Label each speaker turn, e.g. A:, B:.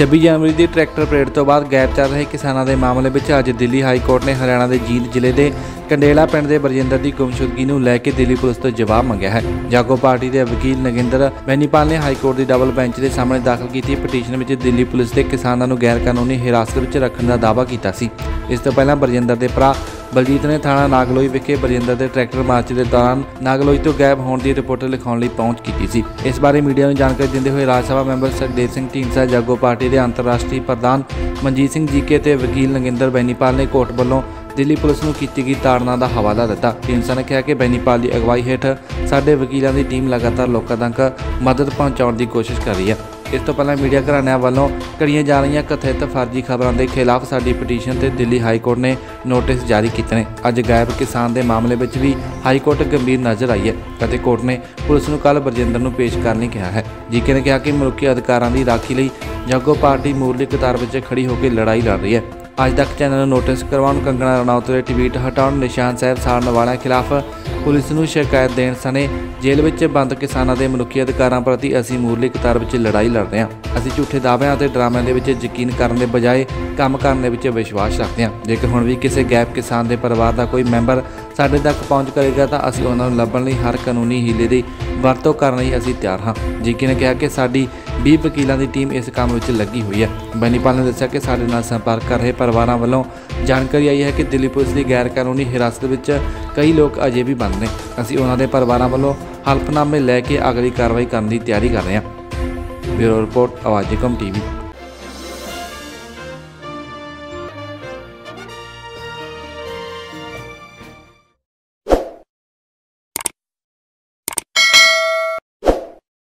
A: 26 ਜਨਵਰੀ ਦੀ tractor parade ਤੋਂ ਬਾਅਦ gap ਚੱਲ ਰਹੇ ਕਿਸਾਨਾਂ ਦੇ ਮਾਮਲੇ ਵਿੱਚ ਅੱਜ ਦਿੱਲੀ ਹਾਈ ਕੋਰਟ ਨੇ ਹਰਿਆਣਾ ਦੇ ਜੀਂਦ ਜ਼ਿਲ੍ਹੇ ਦੇ ਕੰਡੇਲਾ ਪਿੰਡ ਦੇ ਬਰਜਿੰਦਰ ਦੀ ਗੁੰਮਸ਼ੁਦਗੀ ਨੂੰ ਲੈ ਕੇ ਦਿੱਲੀ ਪੁਲਿਸ ਤੋਂ ਜਵਾਬ ਮੰਗਿਆ ਹੈ। ਜਾਗੋ ਪਾਰਟੀ ਦੇ ਵਕੀਲ ਨਗਿੰਦਰ ਬੈਨੀਪਾਲ ਨੇ ਹਾਈ ਕੋਰਟ ਦੀ ਡਬਲ ਬੈਂਚ ਦੇ ਸਾਹਮਣੇ ਦਾਖਲ ਕੀਤੀ ਪਟੀਸ਼ਨ ਵਿੱਚ ਦਿੱਲੀ ਪੁਲਿਸ ਦੇ ਕਿਸਾਨਾਂ ਨੂੰ ਗੈਰ ਕਾਨੂੰਨੀ ਹਿਰਾਸਤ ਵਿੱਚ ਰੱਖਣ ਦਾ ਦਾਅਵਾ ਕੀਤਾ ਸੀ। ਇਸ ਤੋਂ ਪਹਿਲਾਂ ਬਰਜਿੰਦਰ ਦੇ ਭਰਾ ਬਲਜੀਤ ਨੇ ਥਾਣਾ ਨਾਗਲੋਈ ਵਿਖੇ ਬਰਜਿੰਦਰ ਦੇ ਟਰੈਕਟਰ ਮਾਰਚ ਦੇ ਦੌਰਾਨ ਨਾਗਲੋਈ ਤੋਂ ਗਾਇਬ ਹੋਣ ਦੀ ਰਿਪੋਰਟ ਲਿਖਾਉਣ ਲਈ ਪਹੁੰਚ ਕੀਤੀ ਸੀ। ਇਸ ਬਾਰੇ ਮੀਡੀਆ ਨੂੰ ਜਾਣਕਾਰੀ ਦਿੰਦੇ ਹੋਏ ਰਾਜ ਸਭਾ ਮੈਂਬਰ ਸਰਦੇਵ ਸਿੰਘ ਢੀਂਡਸਾ, ਜਾਗੋ ਪਾਰਟੀ ਦੇ ਅੰਤਰਰਾਸ਼ਟਰੀ ਪ੍ਰਧਾਨ ਮਨਜੀਤ ਸਿੰਘ ਜੀਕੇ ਤੇ ਵਕੀਲ ਨਗਿੰਦਰ ਬੈਨੀਪਾਲ ਨੇ ਕੋਰਟ ਵੱਲੋਂ ਦਿੱਲੀ ਪੁਲਿਸ ਨੂੰ ਕੀਤੀ ਗਈ ਤਾੜਨਾ ਦਾ ਹਵਾਲਾ ਦਿੱਤਾ। ਢੀਂਡਸਾ ਨੇ ਕਿਹਾ ਕਿ ਬੈਨੀਪਾਲ ਦੀ ਅਗਵਾਈ ਹੇਠ ਸਾਡੇ ਵਕੀਲਾਂ ਦੀ ਟੀਮ ਲਗਾਤਾਰ ਲੋਕਾਂ ਤੱਕ ਮਦਦ ਪਹੁੰਚਾਉਣ ਦੀ ਕੋਸ਼ਿਸ਼ ਕਰ ਰਹੀ ਹੈ। ਇਸ ਤੋਂ ਪਹਿਲਾਂ ਮੀਡੀਆ ਘਰਾਣਿਆਂ ਵੱਲੋਂ ਕਰੀਆਂ ਜਾ ਰਹੀਆਂ ਕਥਿਤ ਫਰਜ਼ੀ ਖਬਰਾਂ ਦੇ ਖਿਲਾਫ ਸਾਡੀ ਪਟੀਸ਼ਨ ਤੇ ਦਿੱਲੀ ਹਾਈ ਕੋਰਟ ਨੇ ਨੋਟਿਸ ਜਾਰੀ ਕੀਤੇ ਨੇ। ਅੱਜ ਗਾਇਬ ਕਿਸਾਨ ਦੇ ਮਾਮਲੇ ਵਿੱਚ ਵੀ ਹਾਈ ਕੋਰਟ ਗੰਭੀਰ ਨਜ਼ਰ ਆਈ ਹੈ ਅਤੇ ਕੋਰਟ ਨੇ ਪੁਲਿਸ ਨੂੰ ਕੱਲ ਬਰਜਿੰਦਰ ਨੂੰ ਪੇਸ਼ ਕਰਨ ਲਈ ਕਿਹਾ ਹੈ। ਜੀਕੇ ਨੇ ਕਿਹਾ ਕਿ ਮਨੁੱਖੀ ਅਧਿਕਾਰਾਂ ਦੀ ਰਾਖੀ ਲਈ ਜਾਗੋ ਪਾਰਟੀ ਮੂਰਲੀ ਕਤਾਰ ਵਿੱਚ ਖੜੀ ਹੋ ਕੇ ਲੜਾਈ ਲੜ ਰਹੀ ਹੈ। ਅੱਜ ਤੱਕ ਚੈਨਲ ਨੂੰ ਨੋਟਿਸ ਕਰਵਾਉਣ ਕੰਗਣਾ ਰਣੌਤ ਦੇ ਟਵੀਟ ਹਟਾਉਣ ਨਿਸ਼ਾਨ ਸਾਹਿਬ ਸਾੜਨ ਵਾਲਿਆਂ ਖਿਲਾਫ ਪੁਲਿਸ ਨੂੰ ਸ਼ਿਕਾਇਤ ਦੇਣ ਸਣੇ ਜੇਲ੍ਹ ਵਿੱਚ ਬੰਦ ਕਿਸਾਨਾਂ ਦੇ ਮਨੁੱਖੀ ਅਧਿਕਾਰਾਂ ਪ੍ਰਤੀ ਅਸੀਂ ਮੂਰਲੀ ਕਤਾਰ ਵਿੱਚ ਲੜਾਈ ਲੜਦੇ ਹਾਂ। ਅਸੀਂ ਝੂਠੇ ਦਾਅਵਿਆਂ ਅਤੇ ਡਰਾਮਿਆਂ ਦੇ ਵਿੱਚ ਯਕੀਨ ਕਰਨ ਦੇ ਬਜਾਏ ਕੰਮ ਕਰਨ ਦੇ ਵਿੱਚ ਵਿਸ਼ਵਾਸ ਰੱਖਦੇ ਹਾਂ। ਜੇਕਰ ਹੁਣ ਵੀ ਕਿਸੇ ਗੈਪ ਕਿਸਾਨ ਦੇ ਪਰਿਵਾਰ ਦਾ ਕੋਈ ਮੈਂਬਰ ਸਾਡੇ ਤੱਕ ਪਹੁੰਚ ਕਰੇਗਾ ਤਾਂ ਅਸੀਂ ਉਹਨਾਂ ਨੂੰ ਲੱਭਣ ਲਈ ਹਰ ਕਾਨੂੰਨੀ ਹੀਲੇ ਦੀ ਵਰਤੋਂ ਕਰਨ ਲਈ ਅਸੀਂ ਤਿਆਰ ਹਾਂ। ਜੀਕੇ ਨੇ ਕਿਹਾ ਕਿ ਸਾਡੀ 20 ਵਕੀਲਾਂ ਦੀ ਟੀਮ ਇਸ ਕੰਮ ਵਿੱਚ ਲੱਗੀ ਹੋਈ ਹੈ। ਬੈਨੀਪਾਲ ਨੇ ਦੱਸਿਆ ਕਿ ਸਾਡੇ ਨਾਲ ਸੰਪਰਕ ਕਰ ਰਹੇ ਪਰਿਵਾਰਾਂ ਵੱਲੋਂ ਜਾਣਕਾਰੀ ਆਈ ਹੈ ਕਿ ਦਿੱਲੀ ਪੁਲਿਸ ਦੀ ਗੈਰ ਕਾਨੂੰਨੀ ਹਿਰਾਸਤ ਵਿੱਚ ਕਈ ਲੋਕ ਅਜੇ ਵੀ ਬੰਦ ਨੇ। ਅਸੀਂ ਉਹਨਾਂ ਦੇ ਪਰਿਵਾਰਾਂ ਵੱਲੋਂ ਹਲਫਨਾਮੇ ਲੈ ਕੇ ਅਗਲੀ ਕਾਰਵਾਈ ਕਰਨ ਦੀ ਤਿਆਰੀ ਕਰ ਰਹੇ ਹਾਂ। Bureau report, Awaze Qaum TV.